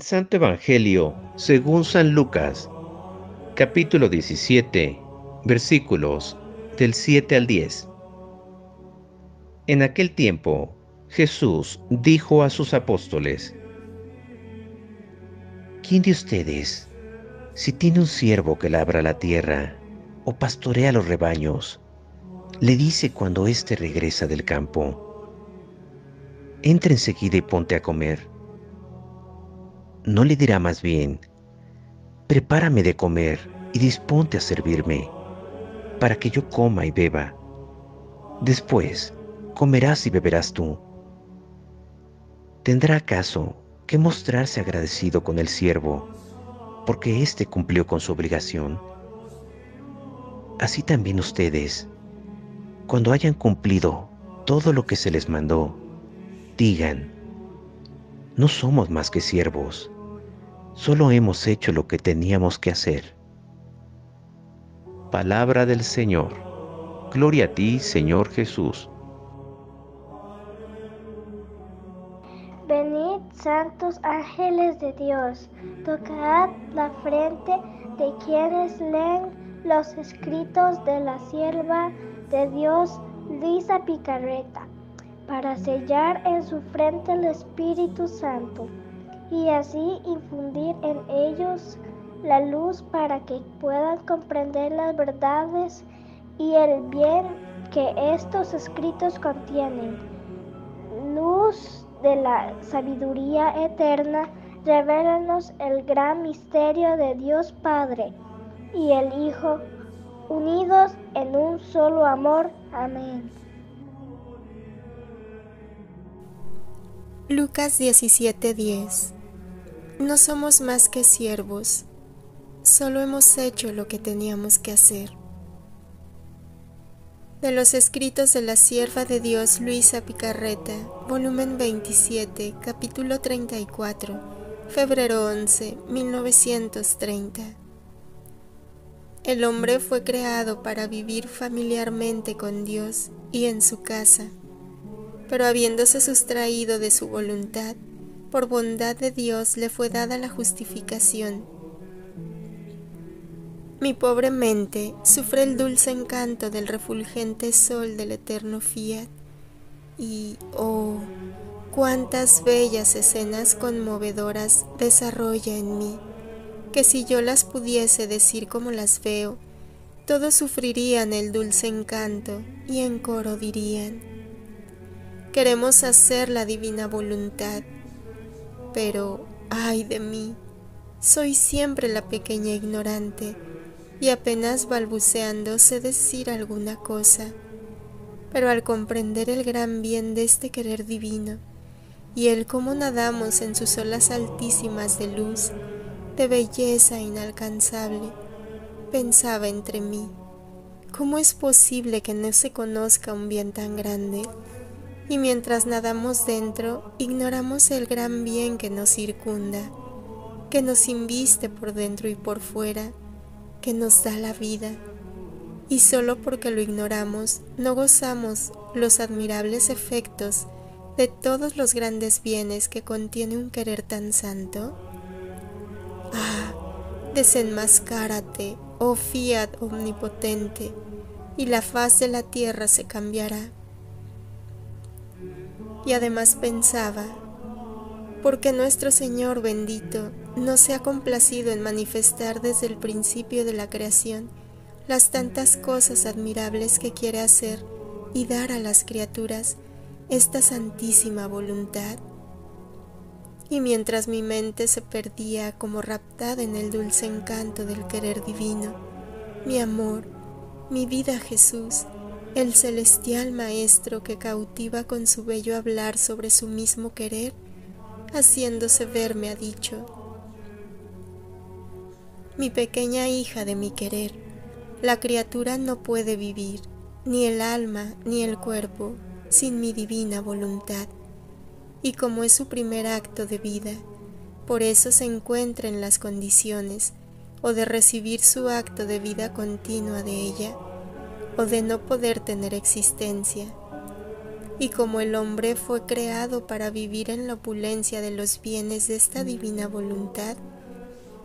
Del Santo Evangelio según San Lucas, capítulo 17, versículos del 7 al 10. En aquel tiempo, Jesús dijo a sus apóstoles, ¿Quién de ustedes, si tiene un siervo que labra la tierra o pastorea los rebaños, le dice cuando éste regresa del campo, entra enseguida y ponte a comer? ¿No le dirá más bien, prepárame de comer y disponte a servirme, para que yo coma y beba? Después comerás y beberás tú. ¿Tendrá acaso que mostrarse agradecido con el siervo, porque éste cumplió con su obligación? Así también ustedes, cuando hayan cumplido todo lo que se les mandó, digan, no somos más que siervos, solo hemos hecho lo que teníamos que hacer. Palabra del Señor. Gloria a ti, Señor Jesús. Venid, santos ángeles de Dios, tocad la frente de quienes leen los escritos de la sierva de Dios, Lisa Picarreta para sellar en su frente el Espíritu Santo y así infundir en ellos la luz para que puedan comprender las verdades y el bien que estos escritos contienen. Luz de la sabiduría eterna, revélanos el gran misterio de Dios Padre y el Hijo, unidos en un solo amor. Amén. Lucas 17:10 No somos más que siervos, solo hemos hecho lo que teníamos que hacer. De los escritos de la sierva de Dios Luisa Picarreta, volumen 27, capítulo 34, febrero 11, 1930. El hombre fue creado para vivir familiarmente con Dios y en su casa pero habiéndose sustraído de su voluntad, por bondad de Dios le fue dada la justificación. Mi pobre mente sufre el dulce encanto del refulgente sol del eterno fiat y, oh, cuántas bellas escenas conmovedoras desarrolla en mí, que si yo las pudiese decir como las veo, todos sufrirían el dulce encanto y en coro dirían, Queremos hacer la divina voluntad, pero ay de mí, soy siempre la pequeña ignorante y apenas balbuceando sé decir alguna cosa, pero al comprender el gran bien de este querer divino y el cómo nadamos en sus olas altísimas de luz, de belleza inalcanzable, pensaba entre mí, ¿cómo es posible que no se conozca un bien tan grande? Y mientras nadamos dentro, ignoramos el gran bien que nos circunda, que nos inviste por dentro y por fuera, que nos da la vida. Y solo porque lo ignoramos, no gozamos los admirables efectos de todos los grandes bienes que contiene un querer tan santo. Ah, desenmascárate, oh fiat omnipotente, y la faz de la tierra se cambiará y además pensaba, porque nuestro Señor bendito no se ha complacido en manifestar desde el principio de la creación las tantas cosas admirables que quiere hacer y dar a las criaturas esta santísima voluntad. Y mientras mi mente se perdía como raptada en el dulce encanto del querer divino, mi amor, mi vida Jesús, el celestial Maestro que cautiva con su bello hablar sobre su mismo querer, haciéndose ver me ha dicho, mi pequeña hija de mi querer, la criatura no puede vivir, ni el alma ni el cuerpo, sin mi divina voluntad. Y como es su primer acto de vida, por eso se encuentra en las condiciones o de recibir su acto de vida continua de ella, o de no poder tener existencia. y como el hombre fue creado para vivir en la opulencia de los bienes de esta divina voluntad,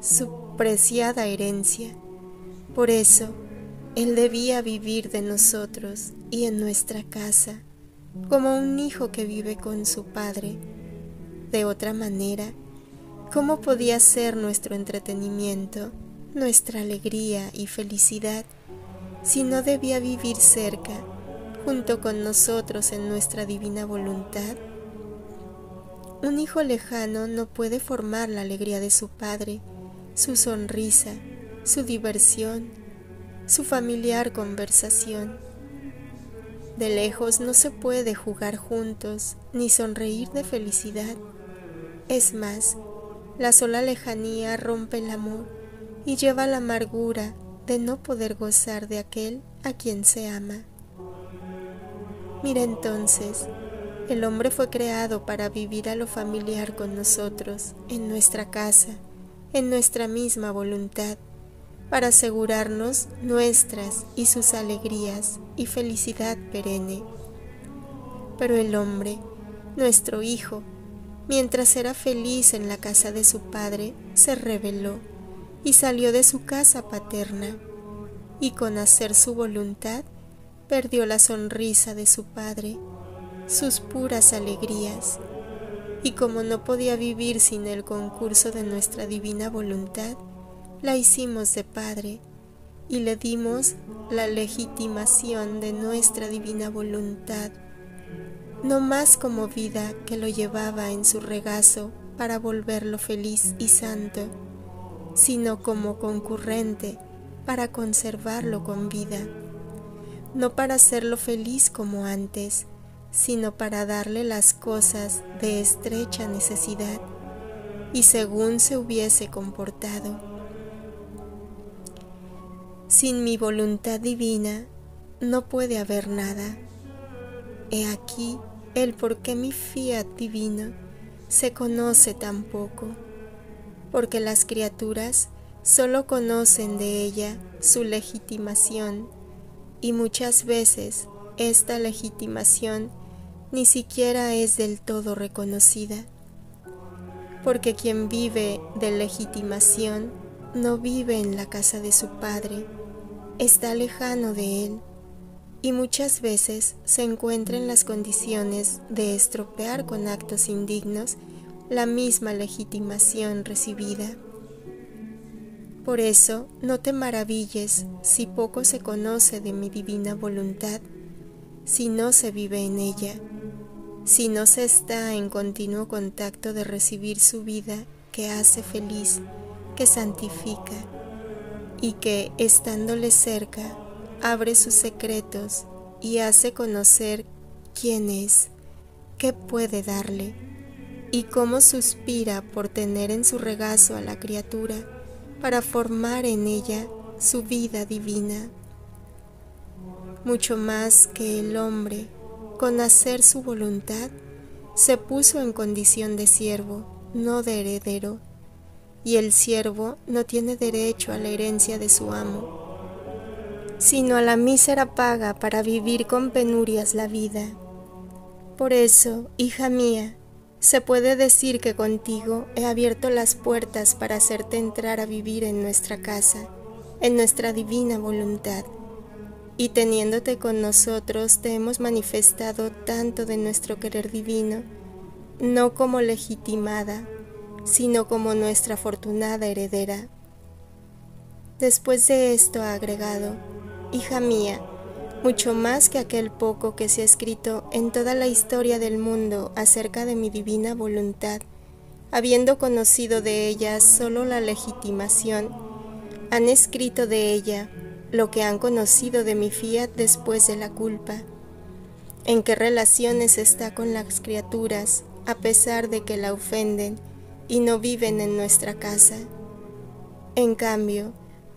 su preciada herencia. Por eso, Él debía vivir de nosotros y en nuestra casa, como un hijo que vive con su padre. De otra manera, ¿cómo podía ser nuestro entretenimiento, nuestra alegría y felicidad, si no debía vivir cerca junto con nosotros en nuestra divina voluntad? Un hijo lejano no puede formar la alegría de su padre, su sonrisa, su diversión, su familiar conversación. De lejos no se puede jugar juntos ni sonreír de felicidad. Es más, la sola lejanía rompe el amor y lleva la amargura de no poder gozar de aquel a quien se ama. Mira entonces, el hombre fue creado para vivir a lo familiar con nosotros, en nuestra casa, en nuestra misma voluntad, para asegurarnos nuestras y sus alegrías y felicidad perenne. Pero el hombre, nuestro hijo, mientras era feliz en la casa de su padre, se rebeló y salió de su casa paterna, y con hacer su voluntad perdió la sonrisa de su padre, sus puras alegrías, y como no podía vivir sin el concurso de nuestra divina voluntad, la hicimos de padre y le dimos la legitimación de nuestra divina voluntad, no más como vida que lo llevaba en su regazo para volverlo feliz y santo, sino como concurrente para conservarlo con vida no para hacerlo feliz como antes, sino para darle las cosas de estrecha necesidad y según se hubiese comportado. Sin mi voluntad divina no puede haber nada. He aquí el por qué mi fiat divino se conoce tan poco, porque las criaturas solo conocen de ella su legitimación y muchas veces esta legitimación ni siquiera es del todo reconocida, porque quien vive de legitimación no vive en la casa de su padre, está lejano de él y muchas veces se encuentra en las condiciones de estropear con actos indignos la misma legitimación recibida. Por eso no te maravilles si poco se conoce de mi divina voluntad, si no se vive en ella, si no se está en continuo contacto de recibir su vida que hace feliz, que santifica y que, estándole cerca, abre sus secretos y hace conocer quién es, qué puede darle y cómo suspira por tener en su regazo a la criatura para formar en ella su vida divina. Mucho más que el hombre, con hacer su voluntad, se puso en condición de siervo, no de heredero, y el siervo no tiene derecho a la herencia de su amo, sino a la mísera paga para vivir con penurias la vida. Por eso, hija mía, se puede decir que contigo he abierto las puertas para hacerte entrar a vivir en nuestra casa, en nuestra divina voluntad. Y teniéndote con nosotros te hemos manifestado tanto de nuestro querer divino, no como legitimada, sino como nuestra afortunada heredera. Después de esto ha agregado, Hija mía, mucho más que aquel poco que se ha escrito en toda la historia del mundo acerca de mi divina voluntad, habiendo conocido de ella solo la legitimación, han escrito de ella lo que han conocido de mi fiat después de la culpa, en qué relaciones está con las criaturas a pesar de que la ofenden y no viven en nuestra casa. En cambio,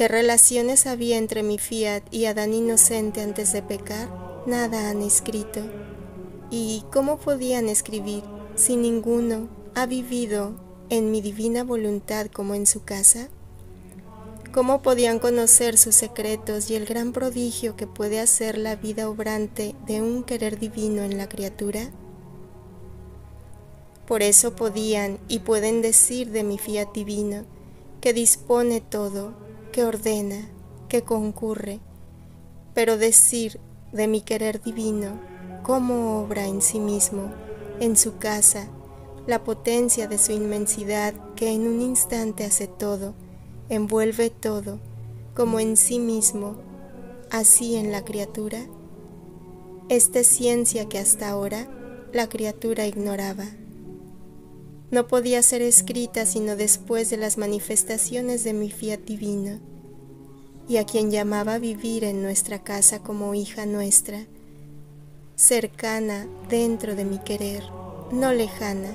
¿Qué relaciones había entre mi fiat y Adán inocente antes de pecar? Nada han escrito. ¿Y cómo podían escribir si ninguno ha vivido en mi divina voluntad como en su casa? ¿Cómo podían conocer sus secretos y el gran prodigio que puede hacer la vida obrante de un querer divino en la criatura? Por eso podían y pueden decir de mi fiat divino, que dispone todo, que ordena, que concurre, pero decir de mi querer divino, cómo obra en sí mismo, en su casa, la potencia de su inmensidad que en un instante hace todo, envuelve todo, como en sí mismo, así en la criatura? Esta es ciencia que hasta ahora la criatura ignoraba. No podía ser escrita sino después de las manifestaciones de mi fiat divino, y a quien llamaba vivir en nuestra casa como hija nuestra, cercana dentro de mi querer, no lejana,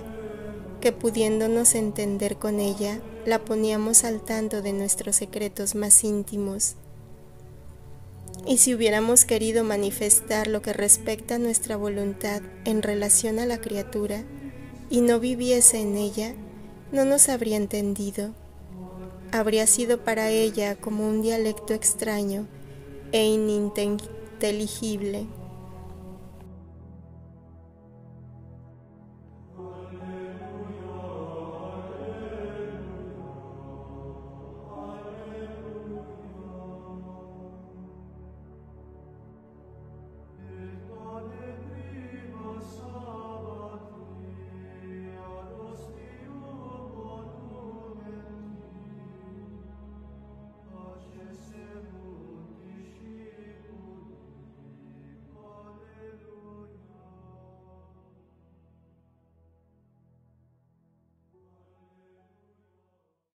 que pudiéndonos entender con ella, la poníamos al tanto de nuestros secretos más íntimos. Y si hubiéramos querido manifestar lo que respecta a nuestra voluntad en relación a la criatura y no viviese en ella, no nos habría entendido. Habría sido para ella como un dialecto extraño e ininteligible